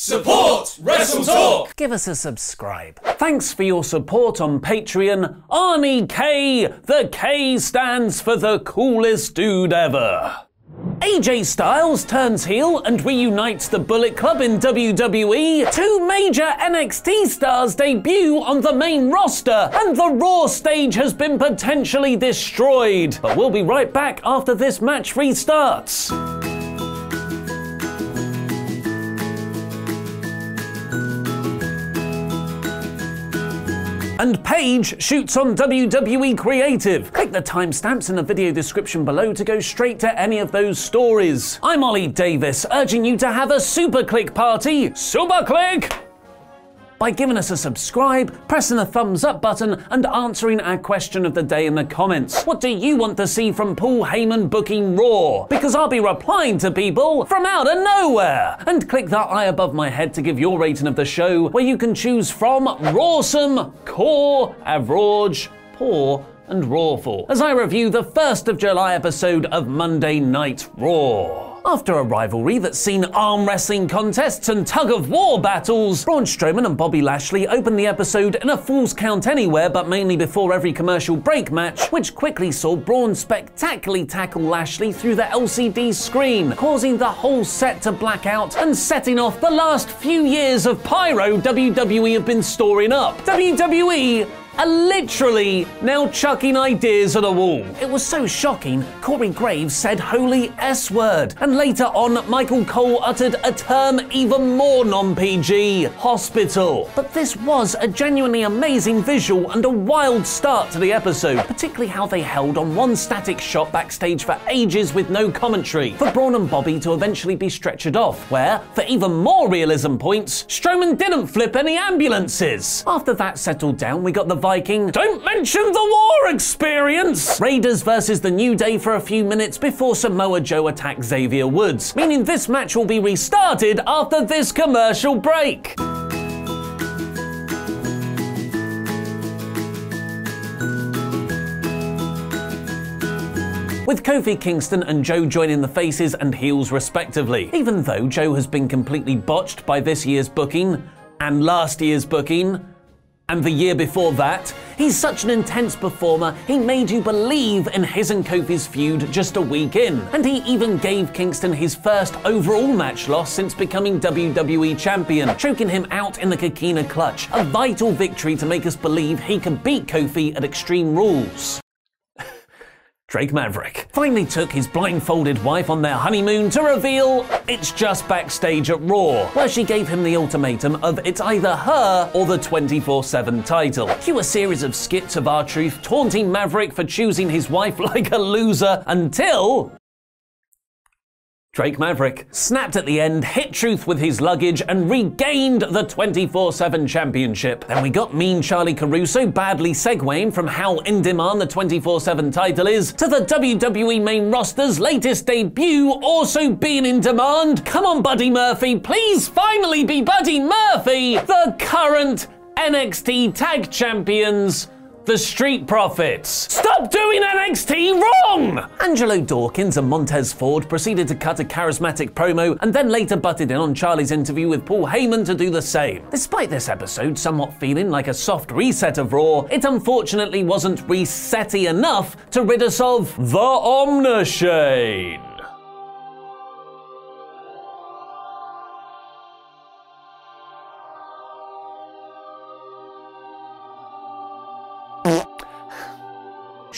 Support Wrestle Talk! Give us a subscribe. Thanks for your support on Patreon. Arnie K. The K stands for the coolest dude ever. AJ Styles turns heel and reunites the Bullet Club in WWE. Two major NXT stars debut on the main roster, and the Raw stage has been potentially destroyed. But we'll be right back after this match restarts. And Paige shoots on WWE Creative. Click the timestamps in the video description below to go straight to any of those stories. I'm Oli Davis, urging you to have a super click party. Super click! By giving us a subscribe, pressing the thumbs up button, and answering our question of the day in the comments. What do you want to see from Paul Heyman booking Raw? Because I'll be replying to people from out of nowhere. And click that eye above my head to give your rating of the show, where you can choose from Rawsome, Core, Average, Poor, and Rawful, as I review the 1st of July episode of Monday Night Raw. After a rivalry that's seen arm wrestling contests and tug of war battles, Braun Strowman and Bobby Lashley opened the episode in a Falls Count Anywhere, but mainly before every commercial break match, which quickly saw Braun spectacularly tackle Lashley through the LCD screen, causing the whole set to black out and setting off the last few years of pyro WWE have been storing up. WWE are literally now chucking ideas at a wall. It was so shocking, Corey Graves said holy S word, and later on, Michael Cole uttered a term even more non PG hospital. But this was a genuinely amazing visual and a wild start to the episode, particularly how they held on one static shot backstage for ages with no commentary, for Braun and Bobby to eventually be stretchered off, where, for even more realism points, Strowman didn't flip any ambulances. After that settled down, we got the Viking, don't mention the war experience! Raiders versus the New Day for a few minutes before Samoa Joe attacks Xavier Woods, meaning this match will be restarted after this commercial break. with Kofi Kingston and Joe joining the faces and heels respectively. Even though Joe has been completely botched by this year's booking, and last year's booking, and the year before that, he's such an intense performer, he made you believe in his and Kofi's feud just a week in. And he even gave Kingston his first overall match loss since becoming WWE Champion, choking him out in the Coquina Clutch, a vital victory to make us believe he can beat Kofi at Extreme Rules. Drake Maverick finally took his blindfolded wife on their honeymoon to reveal it's just backstage at Raw, where she gave him the ultimatum of it's either her or the 24 7 title. Cue a series of skits of R-Truth taunting Maverick for choosing his wife like a loser until Drake Maverick snapped at the end, hit Truth with his luggage, and regained the 24 7 championship. Then we got Mean Charly Caruso badly segueing from how in demand the 24 7 title is to the WWE main roster's latest debut also being in demand. Come on, Buddy Murphy, please finally be Buddy Murphy, the current NXT Tag Champions the Street Profits. Stop doing NXT wrong! Angelo Dawkins and Montez Ford proceeded to cut a charismatic promo and then later butted in on Charly's interview with Paul Heyman to do the same. Despite this episode somewhat feeling like a soft reset of Raw, it unfortunately wasn't resetty enough to rid us of the Omnishane.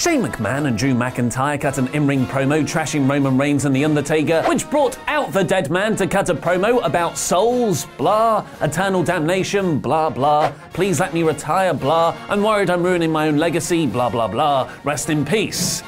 Shane McMahon and Drew McIntyre cut an in-ring promo trashing Roman Reigns and The Undertaker, which brought out the dead man to cut a promo about souls, blah, eternal damnation, blah blah, please let me retire, blah, I'm worried I'm ruining my own legacy, blah blah blah, rest in peace.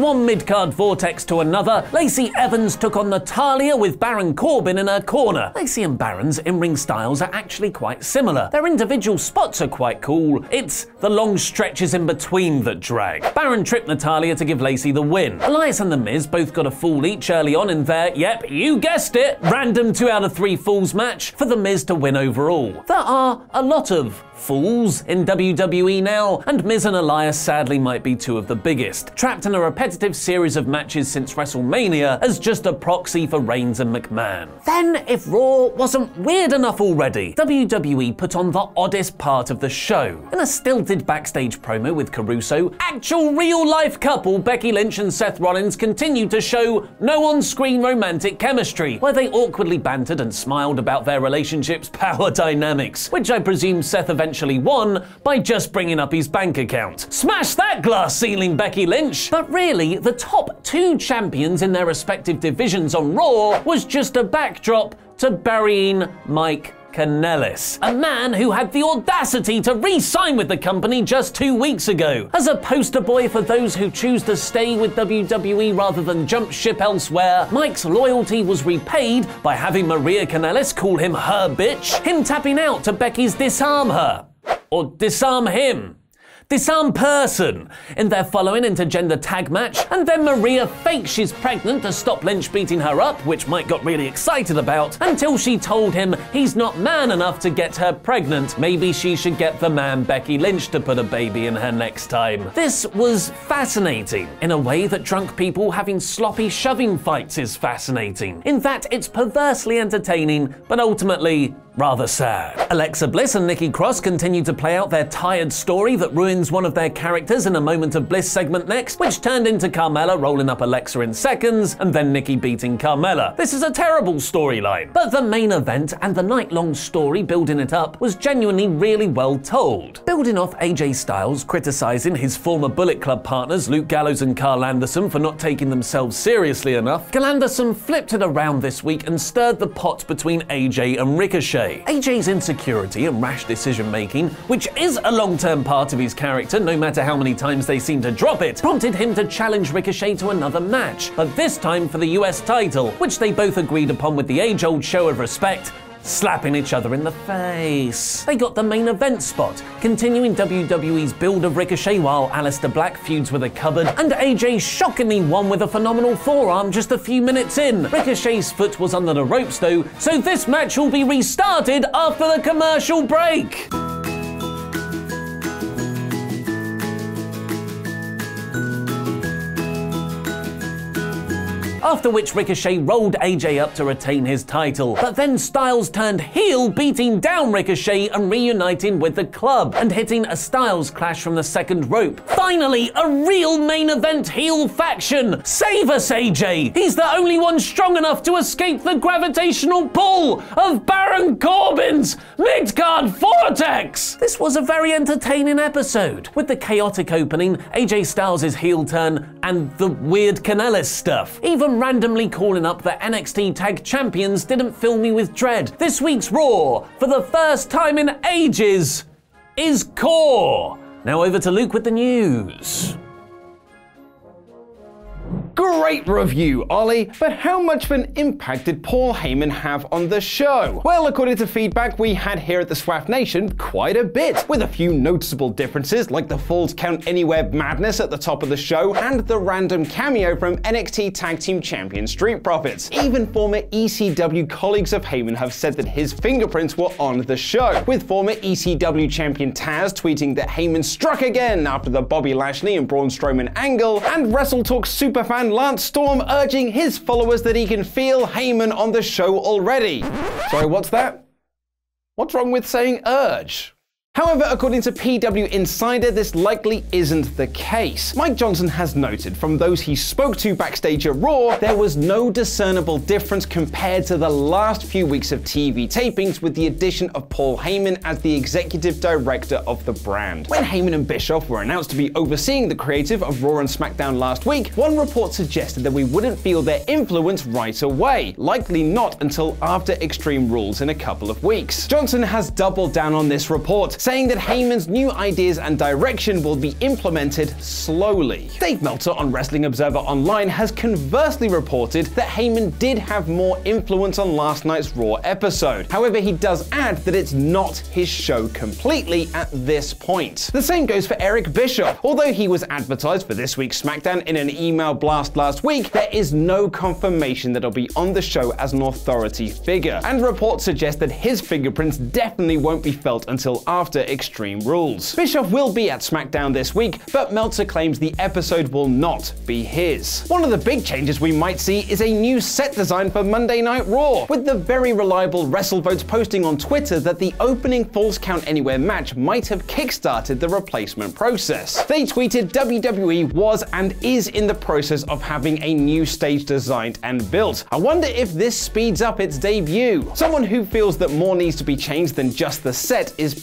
From one mid-card vortex to another, Lacey Evans took on Natalya with Baron Corbin in her corner. Lacey and Baron's in-ring styles are actually quite similar. Their individual spots are quite cool. It's the long stretches in between that drag. Baron tripped Natalya to give Lacey the win. Elias and The Miz both got a fall each early on in their, yep, you guessed it, random 2 out of 3 falls match for The Miz to win overall. There are a lot of fools in WWE now, and Miz and Elias sadly might be two of the biggest. Trapped in a repetitive series of matches since WrestleMania as just a proxy for Reigns and McMahon. Then, if Raw wasn't weird enough already, WWE put on the oddest part of the show. In a stilted backstage promo with Caruso, actual real life couple Becky Lynch and Seth Rollins continued to show no on screen romantic chemistry, where they awkwardly bantered and smiled about their relationship's power dynamics, which I presume Seth eventually won by just bringing up his bank account. Smash that glass ceiling, Becky Lynch! But really, the top two champions in their respective divisions on Raw was just a backdrop to burying Mike Kanellis, a man who had the audacity to re sign with the company just two weeks ago. As a poster boy for those who choose to stay with WWE rather than jump ship elsewhere, Mike's loyalty was repaid by having Maria Kanellis call him her bitch, him tapping out to Becky's disarm her. Or disarm him disarm person in their following intergender tag match, and then Maria fakes she's pregnant to stop Lynch beating her up, which Mike got really excited about, until she told him he's not man enough to get her pregnant. Maybe she should get the man Becky Lynch to put a baby in her next time. This was fascinating, in a way that drunk people having sloppy shoving fights is fascinating, in that it's perversely entertaining, but ultimately rather sad. Alexa Bliss and Nikki Cross continue to play out their tired story that ruins one of their characters in a Moment of Bliss segment next, which turned into Carmella rolling up Alexa in seconds and then Nikki beating Carmella. This is a terrible storyline, but the main event and the night long story building it up was genuinely really well told. Building off AJ Styles criticizing his former Bullet Club partners Luke Gallows and Karl Anderson for not taking themselves seriously enough, Anderson flipped it around this week and stirred the pot between AJ and Ricochet. AJ's insecurity and rash decision making, which is a long term part of his character, no matter how many times they seem to drop it, prompted him to challenge Ricochet to another match, but this time for the US title, which they both agreed upon with the age old show of respect slapping each other in the face. They got the main event spot, continuing WWE's build of Ricochet while Aleister Black feuds with a cupboard, and AJ shockingly won with a phenomenal forearm just a few minutes in. Ricochet's foot was under the ropes though, so this match will be restarted after the commercial break. After which Ricochet rolled AJ up to retain his title. But then Styles turned heel, beating down Ricochet and reuniting with the club, and hitting a Styles clash from the second rope. Finally, a real main event heel faction! Save us, AJ! He's the only one strong enough to escape the gravitational pull of Baron Corbin's midcard vortex! This was a very entertaining episode, with the chaotic opening, AJ Styles' heel turn, and the weird Kanellis stuff. Even even randomly calling up the NXT Tag Champions didn't fill me with dread. This week's Raw, for the first time in ages, is Core. Now over to Luke with the news. Great review, Oli, but how much of an impact did Paul Heyman have on the show? Well, according to feedback we had here at the SWAF Nation, quite a bit, with a few noticeable differences like the Falls Count Anywhere madness at the top of the show and the random cameo from NXT Tag Team Champion Street Profits. Even former ECW colleagues of Heyman have said that his fingerprints were on the show, with former ECW champion Taz tweeting that Heyman struck again after the Bobby Lashley and Braun Strowman angle, and WrestleTalk superfan Lance Storm urging his followers that he can feel Heyman on the show already. Sorry, what's that? What's wrong with saying urge? However, according to PW Insider, this likely isn't the case. Mike Johnson has noted from those he spoke to backstage at Raw, there was no discernible difference compared to the last few weeks of TV tapings with the addition of Paul Heyman as the executive director of the brand. When Heyman and Bischoff were announced to be overseeing the creative of Raw and SmackDown last week, one report suggested that we wouldn't feel their influence right away, likely not until after Extreme Rules in a couple of weeks. Johnson has doubled down on this report, saying that Heyman's new ideas and direction will be implemented slowly. Dave Meltzer on Wrestling Observer Online has conversely reported that Heyman did have more influence on last night's Raw episode. However, he does add that it's not his show completely at this point. The same goes for Eric Bischoff. Although he was advertised for this week's SmackDown in an email blast last week, there is no confirmation that he'll be on the show as an authority figure. And reports suggest that his fingerprints definitely won't be felt until after after Extreme Rules. Bischoff will be at SmackDown this week, but Meltzer claims the episode will not be his. One of the big changes we might see is a new set design for Monday Night Raw, with the very reliable WrestleVotes posting on Twitter that the opening Falls Count Anywhere match might have kickstarted the replacement process. They tweeted WWE was and is in the process of having a new stage designed and built. I wonder if this speeds up its debut. Someone who feels that more needs to be changed than just the set is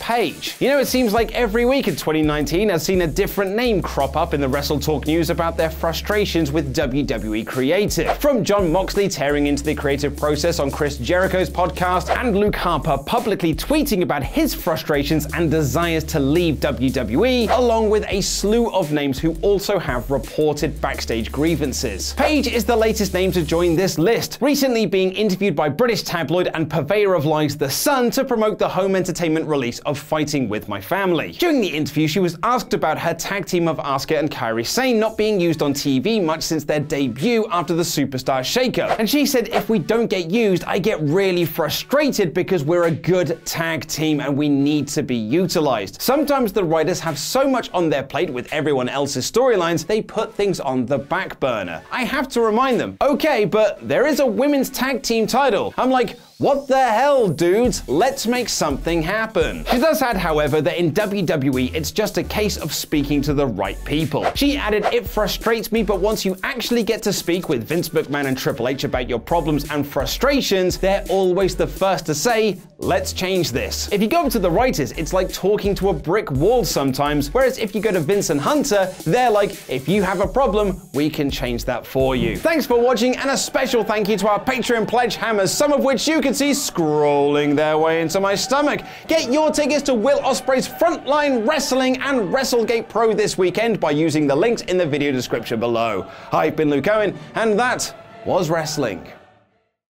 You know, it seems like every week in 2019 has seen a different name crop up in the Wrestle Talk news about their frustrations with WWE creative. From Jon Moxley tearing into the creative process on Chris Jericho's podcast, and Luke Harper publicly tweeting about his frustrations and desires to leave WWE, along with a slew of names who also have reported backstage grievances. Paige is the latest name to join this list, recently being interviewed by British tabloid and purveyor of lies The Sun to promote the home entertainment release of With My Family. During the interview, she was asked about her tag team of Asuka and Kairi Sane not being used on TV much since their debut after the Superstar Shakeup. And she said, if we don't get used, I get really frustrated because we're a good tag team and we need to be utilized. Sometimes the writers have so much on their plate with everyone else's storylines, they put things on the back burner. I have to remind them, okay, but there is a women's tag team title. I'm like, what the hell, dudes? Let's make something happen. She does however, that in WWE it's just a case of speaking to the right people. She added, It frustrates me, but once you actually get to speak with Vince McMahon and Triple H about your problems and frustrations, they're always the first to say, Let's change this. If you go to the writers, it's like talking to a brick wall sometimes, whereas if you go to Vince and Hunter, they're like, If you have a problem, we can change that for you. Thanks for watching, and a special thank you to our Patreon pledge hammers, some of which you can see scrolling their way into my stomach. Get your tickets to Will Ospreay's Frontline Wrestling and WrestleGate Pro this weekend by using the links in the video description below. I've been Luke Owen, and that was wrestling.